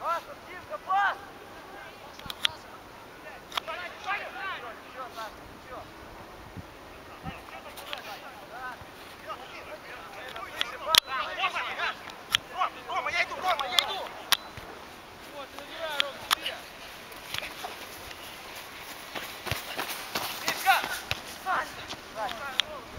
Пас, Димка, пас! Right.